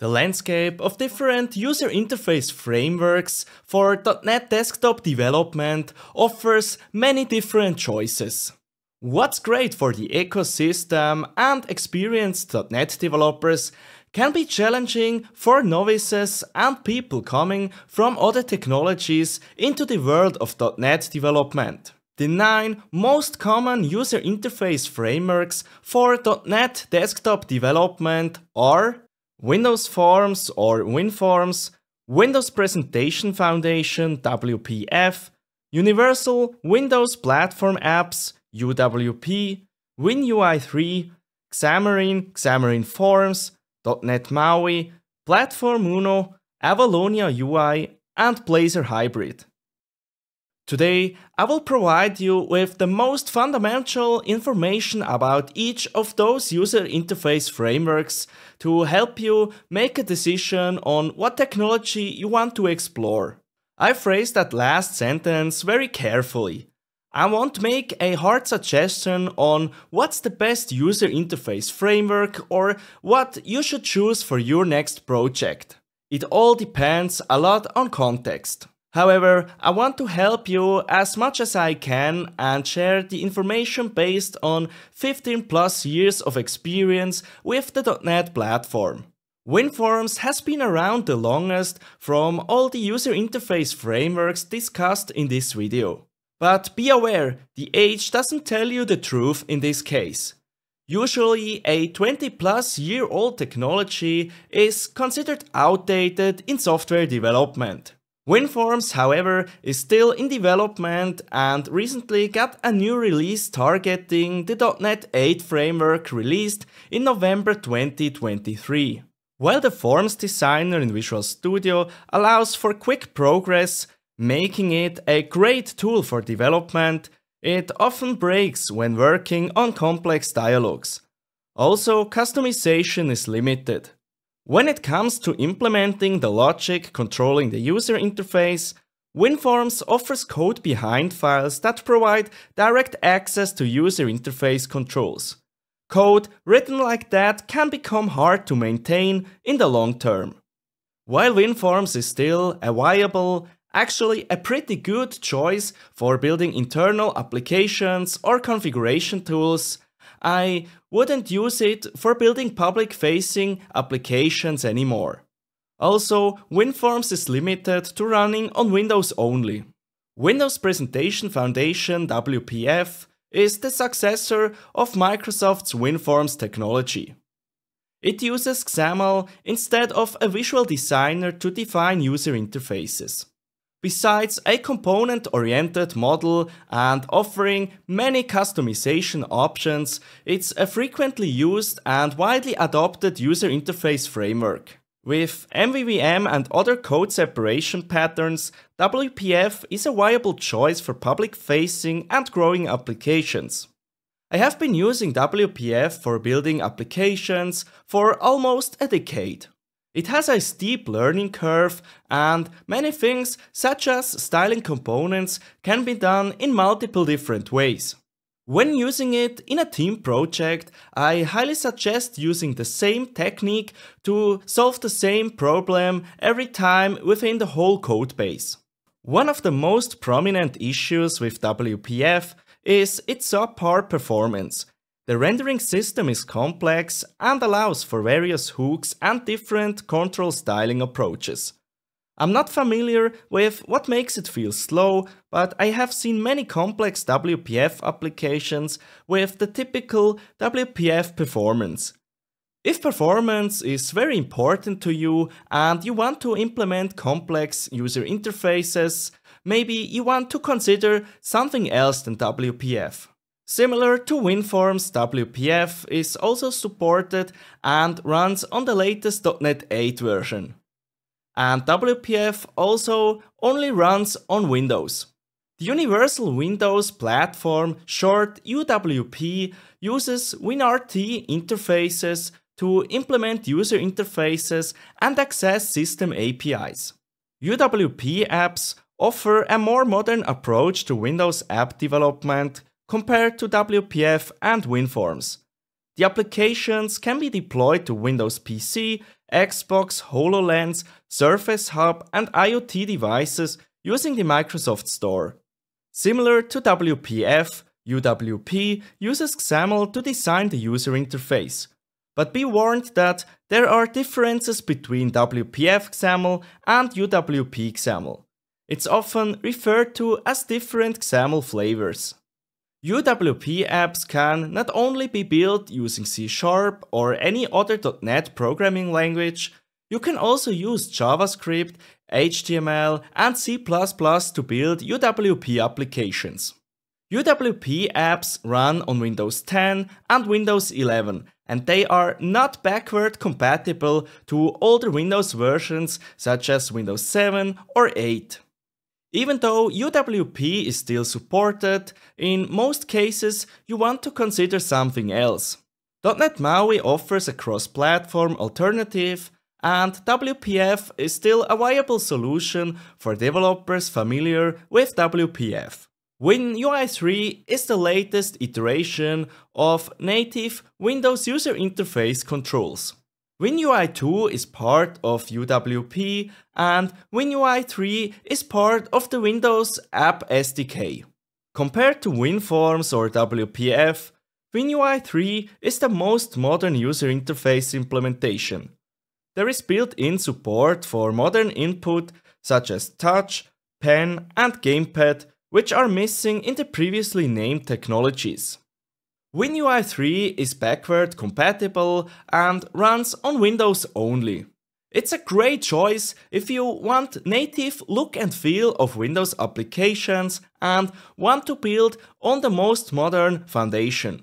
The landscape of different user interface frameworks for .NET desktop development offers many different choices. What's great for the ecosystem and experienced .NET developers can be challenging for novices and people coming from other technologies into the world of .NET development. The nine most common user interface frameworks for .NET desktop development are Windows Forms or WinForms, Windows Presentation Foundation WPF, Universal Windows Platform Apps UWP, WinUI 3, Xamarin, Xamarin Forms, .NET MAUI, Platform Uno, Avalonia UI, and Blazor Hybrid. Today, I will provide you with the most fundamental information about each of those user interface frameworks to help you make a decision on what technology you want to explore. I phrased that last sentence very carefully. I won't make a hard suggestion on what's the best user interface framework or what you should choose for your next project. It all depends a lot on context. However, I want to help you as much as I can and share the information based on 15 plus years of experience with the .NET platform. WinForms has been around the longest from all the user interface frameworks discussed in this video. But be aware, the age doesn't tell you the truth in this case. Usually a 20 plus year old technology is considered outdated in software development. WinForms, however, is still in development and recently got a new release targeting the .NET 8 framework released in November 2023. While the Forms designer in Visual Studio allows for quick progress, Making it a great tool for development, it often breaks when working on complex dialogues. Also, customization is limited. When it comes to implementing the logic controlling the user interface, WinForms offers code behind files that provide direct access to user interface controls. Code written like that can become hard to maintain in the long term. While WinForms is still a viable actually a pretty good choice for building internal applications or configuration tools. I wouldn't use it for building public-facing applications anymore. Also, WinForms is limited to running on Windows only. Windows Presentation Foundation WPF is the successor of Microsoft's WinForms technology. It uses XAML instead of a visual designer to define user interfaces. Besides a component-oriented model and offering many customization options, it's a frequently used and widely adopted user interface framework. With MVVM and other code separation patterns, WPF is a viable choice for public-facing and growing applications. I have been using WPF for building applications for almost a decade. It has a steep learning curve and many things such as styling components can be done in multiple different ways. When using it in a team project, I highly suggest using the same technique to solve the same problem every time within the whole codebase. One of the most prominent issues with WPF is its subpar performance, the rendering system is complex and allows for various hooks and different control styling approaches. I'm not familiar with what makes it feel slow, but I have seen many complex WPF applications with the typical WPF performance. If performance is very important to you and you want to implement complex user interfaces, maybe you want to consider something else than WPF. Similar to WinForms, WPF is also supported and runs on the latest .NET 8 version. And WPF also only runs on Windows. The Universal Windows Platform, short UWP, uses WinRT interfaces to implement user interfaces and access system APIs. UWP apps offer a more modern approach to Windows app development compared to WPF and WinForms. The applications can be deployed to Windows PC, Xbox, HoloLens, Surface Hub, and IoT devices using the Microsoft Store. Similar to WPF, UWP uses XAML to design the user interface. But be warned that there are differences between WPF XAML and UWP XAML. It's often referred to as different XAML flavors. UWP apps can not only be built using C Sharp or any other .NET programming language, you can also use JavaScript, HTML and C++ to build UWP applications. UWP apps run on Windows 10 and Windows 11 and they are not backward compatible to older Windows versions such as Windows 7 or 8. Even though UWP is still supported, in most cases you want to consider something else. .NET MAUI offers a cross-platform alternative and WPF is still a viable solution for developers familiar with WPF. WinUI 3 is the latest iteration of native Windows user interface controls. WinUI 2 is part of UWP and WinUI 3 is part of the Windows App SDK. Compared to WinForms or WPF, WinUI 3 is the most modern user interface implementation. There is built-in support for modern input such as touch, pen and gamepad which are missing in the previously named technologies. WinUI 3 is backward compatible and runs on Windows only. It's a great choice if you want native look and feel of Windows applications and want to build on the most modern foundation.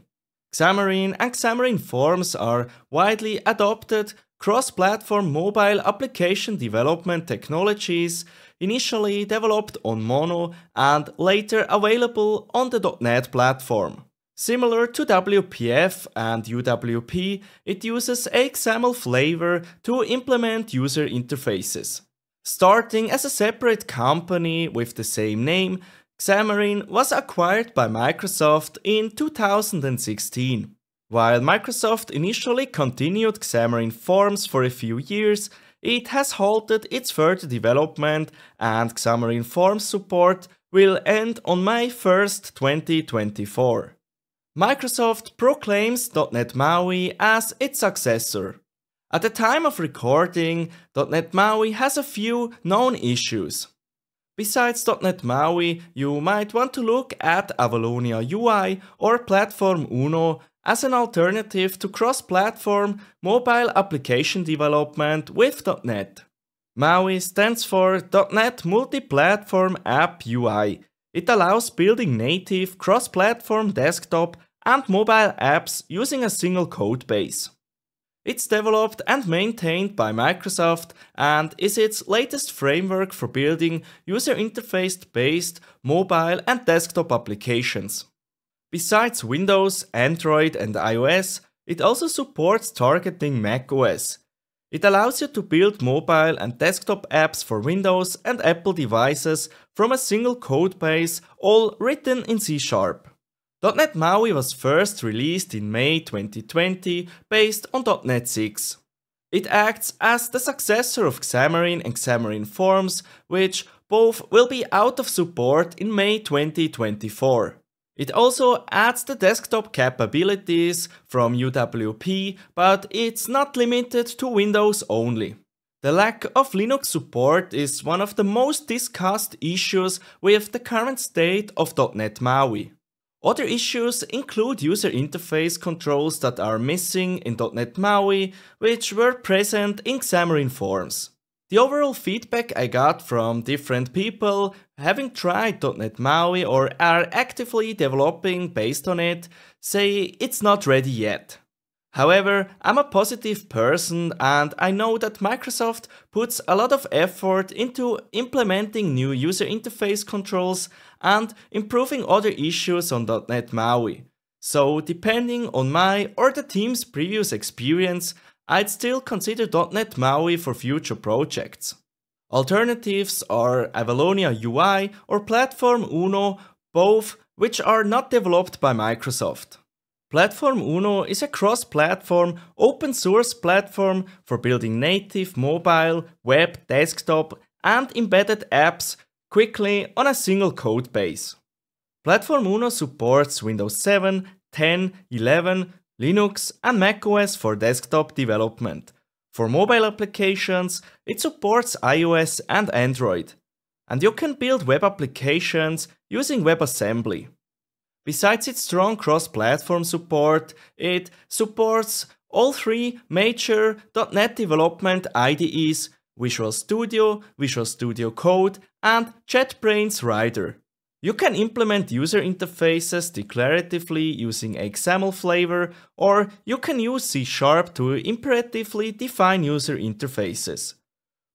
Xamarin and Xamarin Forms are widely adopted cross-platform mobile application development technologies initially developed on Mono and later available on the .NET platform. Similar to WPF and UWP, it uses a XAML flavor to implement user interfaces. Starting as a separate company with the same name, Xamarin was acquired by Microsoft in 2016. While Microsoft initially continued Xamarin Forms for a few years, it has halted its further development and Xamarin Forms support will end on May 1st, 2024. Microsoft proclaims .NET MAUI as its successor. At the time of recording, .NET MAUI has a few known issues. Besides .NET MAUI, you might want to look at Avalonia UI or Platform Uno as an alternative to cross-platform mobile application development with .NET. MAUI stands for .NET Multi-Platform App UI, it allows building native cross-platform desktop and mobile apps using a single code base. It's developed and maintained by Microsoft and is its latest framework for building user interface-based mobile and desktop applications. Besides Windows, Android and iOS, it also supports targeting macOS, it allows you to build mobile and desktop apps for Windows and Apple devices from a single code base, all written in C Sharp. .NET MAUI was first released in May 2020 based on .NET 6. It acts as the successor of Xamarin and Xamarin Forms, which both will be out of support in May 2024. It also adds the desktop capabilities from UWP, but it's not limited to Windows only. The lack of Linux support is one of the most discussed issues with the current state of .NET MAUI. Other issues include user interface controls that are missing in .NET MAUI, which were present in Xamarin Forms. The overall feedback I got from different people having tried .NET MAUI or are actively developing based on it say it's not ready yet. However, I'm a positive person and I know that Microsoft puts a lot of effort into implementing new user interface controls and improving other issues on .NET MAUI. So depending on my or the team's previous experience, I'd still consider .NET MAUI for future projects. Alternatives are Avalonia UI or Platform Uno, both which are not developed by Microsoft. Platform Uno is a cross-platform, open-source platform for building native mobile, web, desktop and embedded apps quickly on a single code base. Platform Uno supports Windows 7, 10, 11, Linux and macOS for desktop development. For mobile applications, it supports iOS and Android. And you can build web applications using WebAssembly. Besides its strong cross-platform support, it supports all three major .NET development IDEs Visual Studio, Visual Studio Code and JetBrains Rider. You can implement user interfaces declaratively using XAML flavor, or you can use C Sharp to imperatively define user interfaces.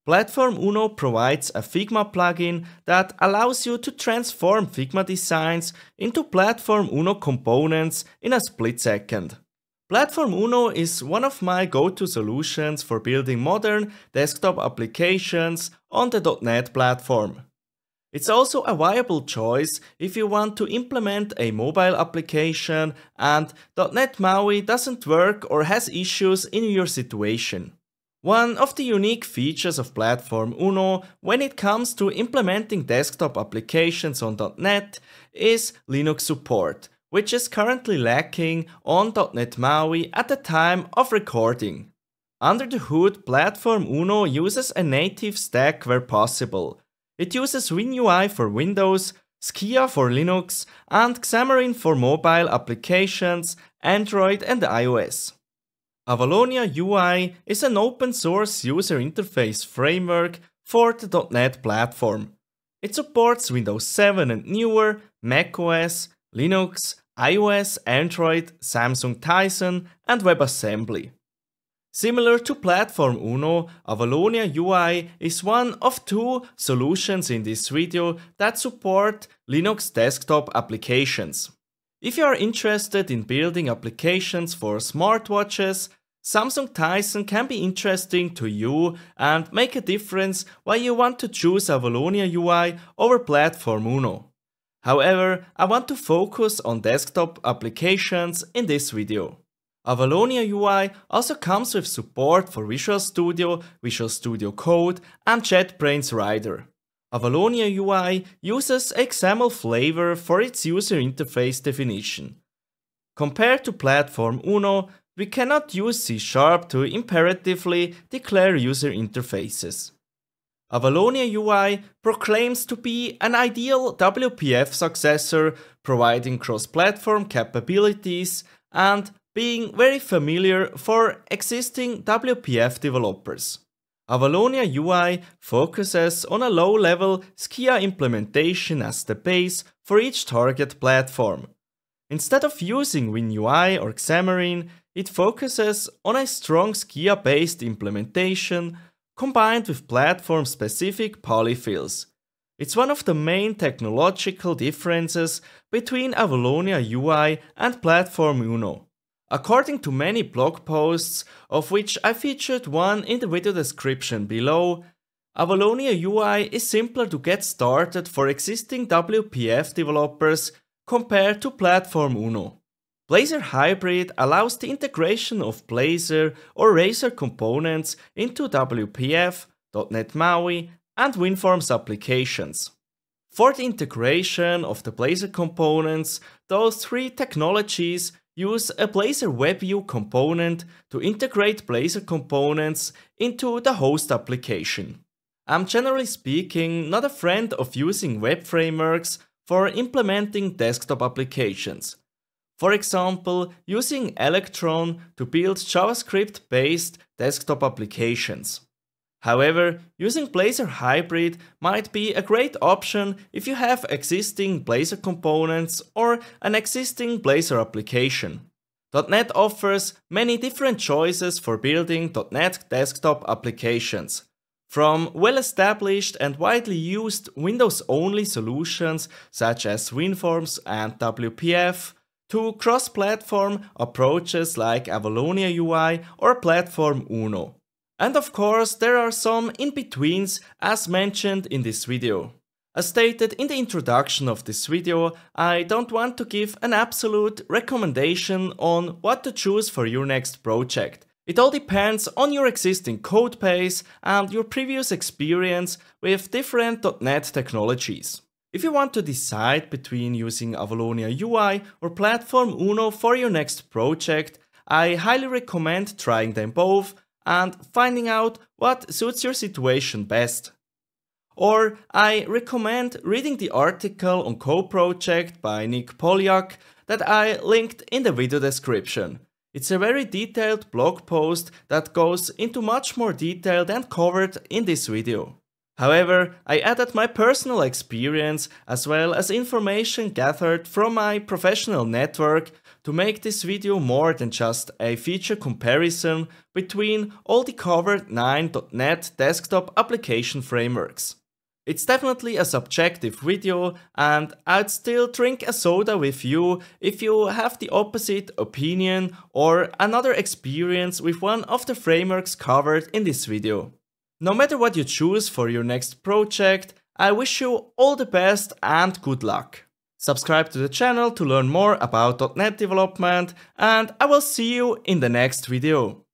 Platform Uno provides a Figma plugin that allows you to transform Figma designs into Platform Uno components in a split second. Platform Uno is one of my go-to solutions for building modern desktop applications on the .NET platform. It's also a viable choice if you want to implement a mobile application and .NET MAUI doesn't work or has issues in your situation. One of the unique features of Platform Uno when it comes to implementing desktop applications on .NET is Linux support, which is currently lacking on .NET MAUI at the time of recording. Under the hood, Platform Uno uses a native stack where possible. It uses WinUI for Windows, Skia for Linux, and Xamarin for mobile applications, Android and iOS. Avalonia UI is an open source user interface framework for the .NET platform. It supports Windows 7 and newer, macOS, Linux, iOS, Android, Samsung Tizen and WebAssembly. Similar to Platform Uno, Avalonia UI is one of two solutions in this video that support Linux desktop applications. If you are interested in building applications for smartwatches, Samsung Tizen can be interesting to you and make a difference why you want to choose Avalonia UI over Platform Uno. However, I want to focus on desktop applications in this video. Avalonia UI also comes with support for Visual Studio, Visual Studio Code and JetBrains Rider. Avalonia UI uses XAML flavor for its user interface definition. Compared to Platform Uno, we cannot use C Sharp to imperatively declare user interfaces. Avalonia UI proclaims to be an ideal WPF successor, providing cross-platform capabilities and being very familiar for existing WPF developers. Avalonia UI focuses on a low-level Skia implementation as the base for each target platform. Instead of using WinUI or Xamarin, it focuses on a strong Skia-based implementation combined with platform-specific polyfills. It's one of the main technological differences between Avalonia UI and Platform Uno. According to many blog posts, of which I featured one in the video description below, Avalonia UI is simpler to get started for existing WPF developers compared to Platform Uno. Blazor Hybrid allows the integration of Blazor or Razor components into WPF, .NET MAUI and WinForms applications. For the integration of the Blazor components, those three technologies use a Blazor WebView component to integrate Blazor components into the host application. I'm generally speaking not a friend of using web frameworks for implementing desktop applications. For example, using Electron to build JavaScript-based desktop applications. However, using Blazor Hybrid might be a great option if you have existing Blazor components or an existing Blazor application. .NET offers many different choices for building .NET desktop applications. From well-established and widely used Windows-only solutions such as WinForms and WPF, to cross-platform approaches like Avalonia UI or Platform Uno. And of course, there are some in-betweens as mentioned in this video. As stated in the introduction of this video, I don't want to give an absolute recommendation on what to choose for your next project. It all depends on your existing code base and your previous experience with different .NET technologies. If you want to decide between using Avalonia UI or Platform Uno for your next project, I highly recommend trying them both and finding out what suits your situation best. Or I recommend reading the article on CodeProject by Nick Polyak that I linked in the video description. It's a very detailed blog post that goes into much more detail than covered in this video. However, I added my personal experience as well as information gathered from my professional network to make this video more than just a feature comparison between all the covered 9.NET desktop application frameworks. It's definitely a subjective video and I'd still drink a soda with you if you have the opposite opinion or another experience with one of the frameworks covered in this video. No matter what you choose for your next project, I wish you all the best and good luck. Subscribe to the channel to learn more about .NET development and I will see you in the next video.